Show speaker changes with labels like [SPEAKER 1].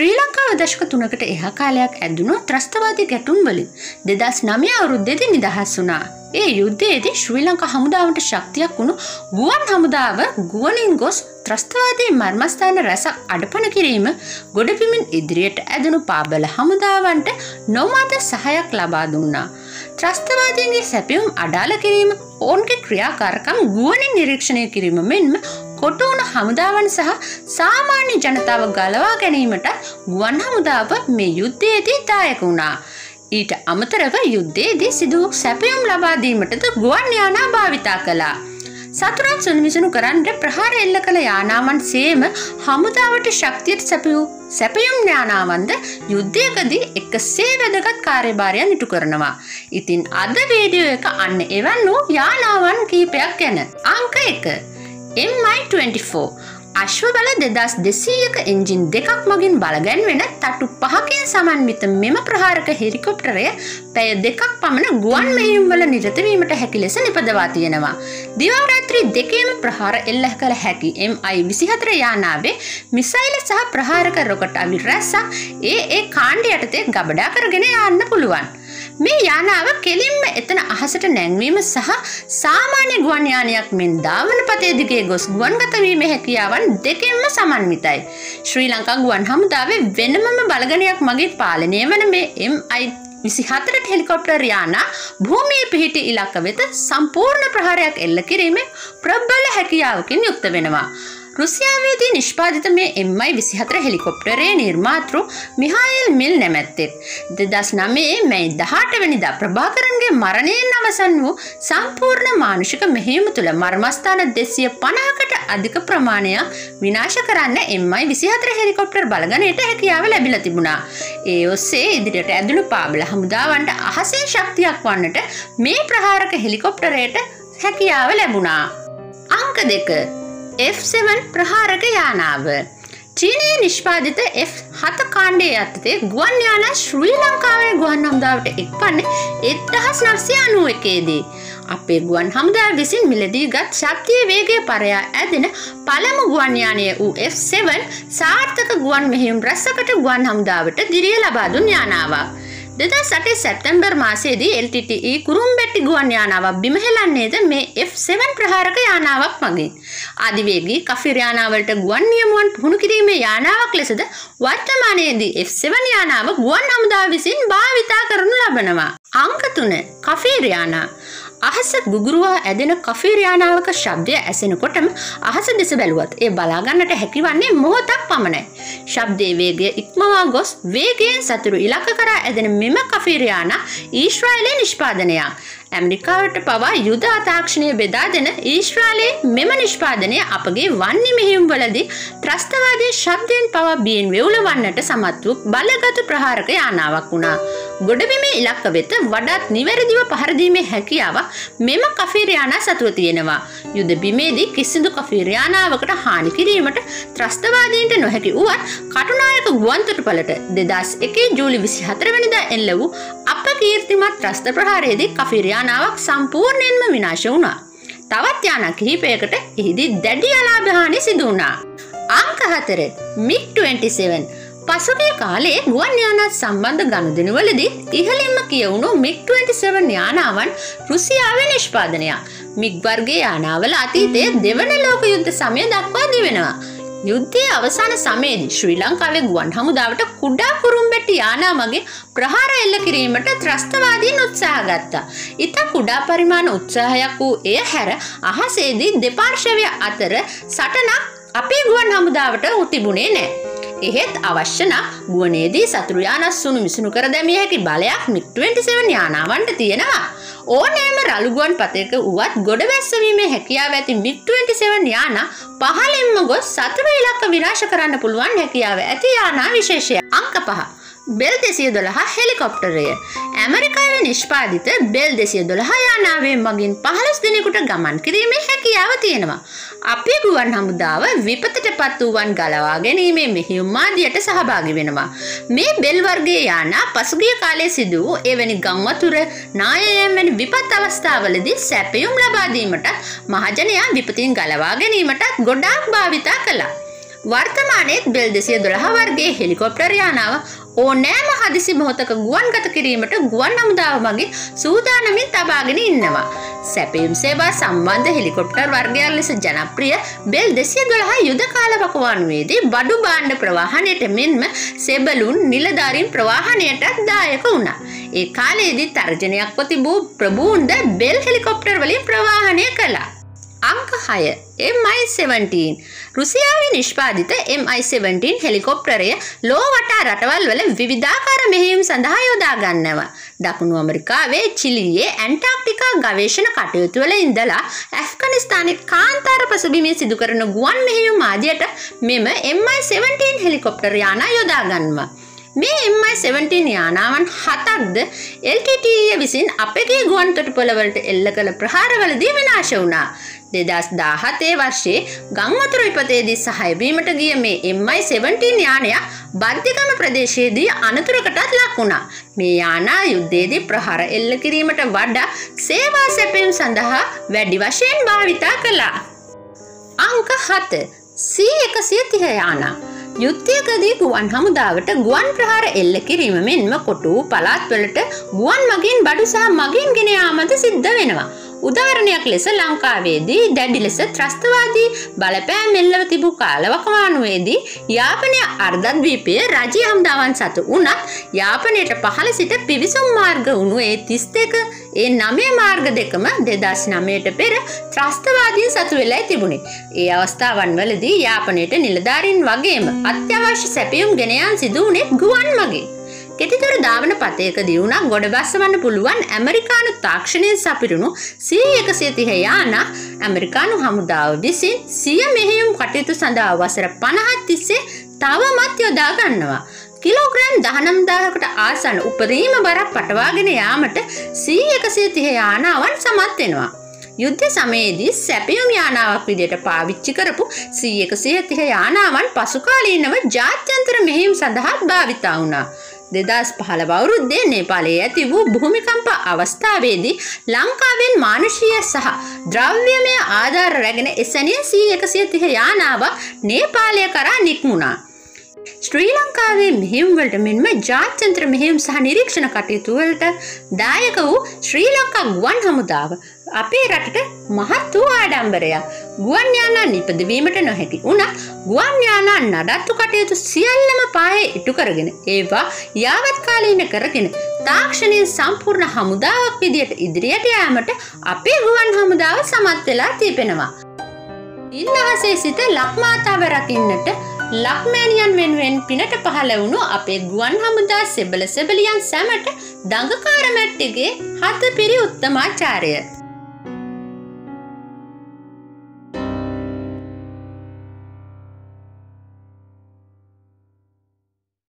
[SPEAKER 1] ශ්‍රී ලංකාව දශක තුනකට එහා කාලයක් ඇදුණු ත්‍රස්තවාදී ගැටුම් වලින් දෙදස් නමය අවුරුද්දෙදි නිදහස් වුණා. ඒ යුද්ධයේදී ශ්‍රී ලංකා හමුදාවට ශක්තියක් වුණු ගුවන් හමුදාව ගුවනින් ගොස් ත්‍රස්තවාදී මර්මස්ථාන රැසක් අඩපන කිරීම ගොඩපිමින් ඉදිරියට ඇදනු පාබල හමුදාවන්ට නොමත සහයක් ලබා දුන්නා. ත්‍රස්තවාදීන්ගේ සැපියුම් අඩාල කිරීම ඔවුන්ගේ ක්‍රියාකාරකම් ගුවනින් නිරීක්ෂණය කිරීම මෙන්ම කොටුවුණු හමුදාවන් සහ සාමාන්‍ය ජනතාව ගලවා ගැනීමට ගුවන් හමුදාව මේ යුද්ධයේදී දායක වුණා. ඊට අමතරව යුද්ධයේදී සිදුවූ සැපයුම් ලබාදීමටද ගුවන් යානා භාවිතා කළා. සතුරන් සුනිමිසුණු කරන්නට ප්‍රහාර එල්ල කළ යානාවන් සේම හමුදාවට ශක්තියට සැපියූ සැපයුම් යානාවන්ද යුද්ධයකදී එක සේ වැදගත් කාර්යභාරයන් ඉටු කරනවා. ඉතින් අද වීඩියෝ එක අන්න එවන් වූ යානාවන් කීපයක් ගැන. අංක එක MI24 අශ්ව බල දෙදස් දෙසීයක එන්ජින් දෙකක් මගින් බලගැන්වෙන තටු පහකින් සමන්විත මෙම ප්‍රහාරක හෙරිකොප්ටරය පැය දෙකක් පමණ ගුවන් මෙහිම්වල නිරතවීමට හැකි ලෙස නිපදවා තියෙනවා. දිවාරාත්‍රී දෙකේම ප්‍රහාර එල්ල කළ හැකි MI විසිහතර යානාවේ මිසයිල සහ ප්‍රහාරක රොකට අවි රැස්සක් ඒ ඒ කාණ්ඩ යටතේ ගබඩා කරගෙන යන්න පුළුවන්. මේ යානාව කෙලින්ම එතන අහසට නැංවීම සහ සාමාන්‍ය ගුවන් යානයක් මෙන් ධාවන පතේ දිගේ ගොස් ගුවන්ගත වීම හැකියාවන් දෙකෙන්ම සමන්විතයි. ශ්‍රී ලංකා ගුවන් හමුදාවේ වෙනමම බලගනයක් මගේ පාලනය වන මේ MI විසි හතරට හෙලිකොප්ටර් යානා භූමිය පිහිටි ඉලක්ක වෙත සම්පූර්ණ ප්‍රහාරයක් එල්ල කිරීමේ ප්‍රබ්බල හැකියාවකින් යුක්ත වෙනවා. රුසියාවේදී නිෂ්පාදිත මේ එම්මයි විසිහතර හෙලිකොප්ටරේ නිර්මාතෘ මිහායිල් මිල් නැමැත්තෙත්. දෙදස් නමේ මැයි දහට වනිදා ප්‍රභාකරන්ගේ මරණයෙන් අවසන් වූ සම්පූර්ණ මානුෂික මෙහෙයුම තුළ මර්මස්ථාන දෙසිය පනාකට අධික ප්‍රමාණයක් විනාශ කරන්න එම්මයි විසිහතර හෙලිකොප්ටර් බලගනයට හැකියාව ලැබිල තිබුණා. ඒ ඔස්සේ ඉදිරියට ඇදුණු පාබල හමුදාවන්ට අහසේ ශක්තියක් වන්නට මේ ප්‍රහාරක හෙලිකොප්ටරයට හැකියාව ලැබුණා. අංක දෙක F7 ප්‍රහාරක යානාව. චීනයේ නිෂ්පාදිත F7 කාණ්ඩේ යත්තේ ගුවන් යානා ශ්‍රී ලංකාවේ ගුවන් හමුදාවට එක්වන්නේ එක්දහස් නවසය අනුව එකේදී. අපේ ගුවන් හමුදා විසින් මිලදී ගත් ශක්තිය වේගය පරයා ඇදෙන පළමු ගුවන්යානය වූ F7 සාර්ථක ගුවන් මෙහිම් රැස්සකට ගුවන් හමුදාවට දිරිය ලබාදුන් යානාවක්. දෙදා සටේ සැප්තැම්බර් මාසේදී LTTE කුරුම්බැට්ටි ගුවන් යානාවක් බිමහෙලන්නේද මේ F7 ප්‍රහාරක යානාවක් මගින්. අධිවේගී කෆිර් යානාවලට ගුවන් නියමුවන් පුහුණු කිරීමේ යානාවක් ලෙසද වර්තමානයේදී F7 යානාව ගුවන් හමුදා විසින් භාවිතා කරනු ලබනවා. අංක තුන කෆීර් යානා අහස ගුගුරුවා ඇදෙන කෆීරයානාවක ශබ්දය ඇසෙනකොටම අහස දෙස බැලුවත් ඒ බලාගන්නට හැකිවන්නේ මොහොතක් පමණයි. ශබ්දේ වේගය ඉක්මවා ගොස් වේගයෙන් සතුරු ඉලක්ක කරා ඇදෙන මෙම කෆීරයානා ඊශ්‍රායිලේ නිෂ්පාදනයක්. ඇමරිකාවට පවා යුද අතාක්ෂණය බෙදා දෙන ඊශ්‍රාලයේ මෙම නිෂ්පාදනය අපගේ වන්නි මෙහිම් වලදී ත්‍රස්තවාදය ශබ්දයෙන් පවා බියෙන් වෙවුල වන්නට සමත් වූ බලගතු ප්‍රහාරක යානාවක් වුණා. ගොඩබිමේ ඉලක්ක වෙත වඩාත් නිවැරදිව පහරදීමේ හැකියාවක් මෙම කෆීරයානා සතුව තියෙනවා. යුද බිමේදී කිසිදු කෆීරයානාවකට හානි කිරීමට ත්‍රස්තවාදීන්ට නොහැකි වුවත් කටුනායක ගුවන්තොටුපලට දෙදස් එකේ ජූලි විසි හතරවනිදා එල්ල වූ අප කීර්තිමත් ත්‍රස්ත ප්‍රහාරයේදී කෆීරයානාවක් සම්පූර්ණයෙන්ම විනාශ වුණා. තවත් යානා කිහිපයකට එහිදී දැඩි අලාභහානි සිදුවනා. අංක හතර මික් 27 පසුගිය කාලේ ගුවන් යානත් සම්බන්ධ ගණුදෙනුවලදී ඉහළින්ම කියවුණු මික් 27 යානාවන් රුසියාවේ නිෂ්පාදනයක්. මික් වර්ගේ යානාවල අතීතයේ දෙවන ලෝක යුද්ධ සමය දක්වා දිවෙනවා. යුද්ධයේ අවසාන සමයේදී ශ්‍රී ලංකාවේ ගුවන් හමුදාවට කුඩා කුරුම්බැටි යානා මගේ ප්‍රහාර එල්ල කිරීමට ත්‍රස්තවාදීන් උත්සාහ ගත්තා. ඉතා කුඩා පරිමාණ උත්සාහයක් වූ එය හැර අහසේදී දෙපාර්ශවය අතර සටනක් අපේ ගුවන් හමුදාවට උතිබුණේ නෑ. එහෙත් අවශ්‍ය නම් ගුවනේදී සතුරු යානස් සුණු මිසුණු කර දැමිය හැකි බලයක් මික් 27 යානාවන්ට තියෙනවා. ඕනෑම රළුගුවන් පතයක වුවත් ගොඩ වැස්සවීමේ හැකියාව ඇති මික් 27 යානා පහළින්ම ගොස් සතුරු ඉලක්ක විනාශ කරන්න පුළුවන් හැකියාව ඇති යානා විශේෂය. අංක පහ බෙල් දෙසිය දොළහා හෙලිකොප්ටරය. ඇමරිකාව නිෂ්පාදිත බෙල් දෙසිය දොළහා යානාවේ මගින් පහලස් දෙනෙකුට ගමන් කිරීමේ හැකියාව තියෙනවා. අපේ ගුවන් හමුදාව විපතට පත් වූවන් ගලවා ගැනීමේ මෙහිුම්මාදියට සහභාගි වෙනවා. මේ බෙල් වර්ගේ යානා පසුගිය කාලේ සිදු වූ එවැනි ගංවතුර නායයන් වැනි විපත් අවස්ථාවලදී සැපයුම් ලබාදීමටත් මහජනයා විපතින් ගලවා ගැනීමටත් ගොඩාක් භාවිතා කළා. වර්තමානයේත් බෙල් දෙසිය දොළහ වර්ගේ හෙලිකොප්ටර් යානාව ඕනෑම හදිසි මොහොතක ගුවන් ගත කිරීමට ගුවන් හමුදාව මගින් සූදානමින් තබාගෙන ඉන්නවා. සැපයුම් සේවා සම්බන්ධ හෙලිකොප්ටර් වර්ගයක් ලෙස ජනප්‍රිය බෙල් දෙසිය දොළහ යුද කාල වකවානුවේදී බඩු බාණ්ඩ ප්‍රවාහනයට මෙන්ම සෙබලුන් නිලධාරීන් ප්‍රවාහනයටත් දායක වුණා. ඒ කාලයේදී තර්ජනයක් තිබූ ප්‍රභූන්ද බෙල් හෙලිකොප්ටර් වලින් ප්‍රවාහනය කළා. අංක හය MI17 රුසියාව නිෂ්පාදිත MI17 හෙලිකොප්ටරය ලෝ වටා රටවල් වල විවිධාකාර මෙහෙයුම් සඳහා යොදා ගන්නවා. දකුණු ඇමරිකාවේ චිලියේ ඇන්ටාර්ක්ටිකා ගවේෂණ කටයුතු වල ඉඳලා ඇෆ්ගනිස්තානයේ කාන්තාර පසුබිමේ සිදු කරන ගුවන් මෙහෙයුම් ආදියට මෙම MI17 හෙලිකොප්ටර් යානා යොදා ගන්නවා. මේ MI17 යානාවන් හතක්ද LTTE විසින් අපගේ ගුවන් තොටුපොළවලට එල්ල කළ ප්‍රහාරවලදී විනාශ වුණා. දෙදස් දාහතේ වර්ෂයේ ගංවතුර විපතේදී සහයවීමට ගිය මේ MI17 යානයක් බද්ධිකම ප්‍රදේශයේදී අනතුරකටත් ලක්වුණා. මේ යානා යුද්ධයේදී ප්‍රහාර එල්ල කිරීමට වඩා සේවා සැපයීම සඳහා වැඩි වශයෙන් භාවිතා කළා. අංක හත සී එකසිය තිහ යානා යුද්ධයකදී ගුවන් හමුදාවට ගුවන් ප්‍රහාර එල්ල කිරීම මෙන්ම කොටු පළාත්වලට ගුවන් මගින් බඩු සහ මගින් ගෙන යාමද සිද්ධ වෙනවා. උදාහරණයක් ලෙස ලංකාවේදී දැඩි ලෙස ත්‍රස්තවාදී බලපෑම් එල්ලව තිබූ කාලවකවානුවේදී යාපනය අර්ධද්වීපය රජය හමුදාවන් සතු වුණත් යාපනයට පහළ සිට පිවිසුම් මාර්ග වුණු ඒ තිස් දෙක ඒ නමේ මාර්ග දෙකම දෙදස් නමයට පෙර ත්‍රස්තවාදීන් සතු වෙලා තිබුණේ. ඒ අවස්ථාවන් වලදී යාපනයට නිලධාරින් වගේම අත්‍යවශ්‍ය සැපියුම් ගෙනයන් සිදුවනේ ගුවන් මගේ. කෙටිතර ධාවන පතයක දියුණක් ගොඩ බස්සවන්න පුළුවන් ඇමරිකානු තාක්ෂණයෙන් සපිරුණු සී එකසිය තිහ යාන ඇමරිකානු හමුදාව විසින් සිය මෙහෙයුම් කටයුතු සඳහා වසර පණහත් තිස්සේ තවමත් යොදා ගන්නවා. කිලෝග්‍රෑම් දහනම්දාහකට ආසන උපරීම බරක් පටවාගෙන යාමට සී එකසිය තිහ යානාවන් සමත් වෙනවා. යුද්ධ සමයේදී සැපියුම් යානාවක් විදියට පාවිච්චි කරපු සී එකසිය තිහ යානාවන් පසුකාලීනව ජාත්‍යන්තර මෙහෙයුම් සඳහාත් භාවිතා වුණා. දෙදස් පහළ අවුරුද්දේ නේපාලයේ ඇති වූ භූමිකම්ප අවස්ථාවේදී ලංකාවෙන් මානුෂීය සහ ද්‍රව්‍යමය ආධාර රැගෙන එසැනිය සී එකසිය තිහ යානාව නේපාලය කරා නික්මුණා. ශ්‍රී ලංකාවේ මෙහෙම්වලට මෙන්ම ජාත්‍යන්ත්‍ර මෙහෙම් සහ නිරීක්ෂණ කටයුතුවලට දායක වූ ශ්‍රී ලංකා ගුවන් හමුදාව අපේ රටට මහත් වූ ආඩම්බරයක්. ගුවන් යානා නිපදවීමට නොහැකි වුණත් ගුවන් යානා නඩත්තු කටයුතු සියල්ලම පායේ ඉටු කරගෙන ඒවා යාවත්කාලීන කරගෙන තාක්ෂණයෙන් සම්පූර්ණ හමුදාවක් විදියට ඉදිරියට යාමට අපේ ගුවන් හමුදාව සමත් වෙලා තිබෙනවා. ඉන්නහසේ සිට ලක්මාතාව රකින්නට ලක්මෑනියන් වෙනුවෙන් පිනට පහළ වුණු අපේ ගුවන් හමුදා සෙබල සෙබලියන් සැමට දඟකාර මැට්ටිගේ හත පිරි උත්තමාචාරය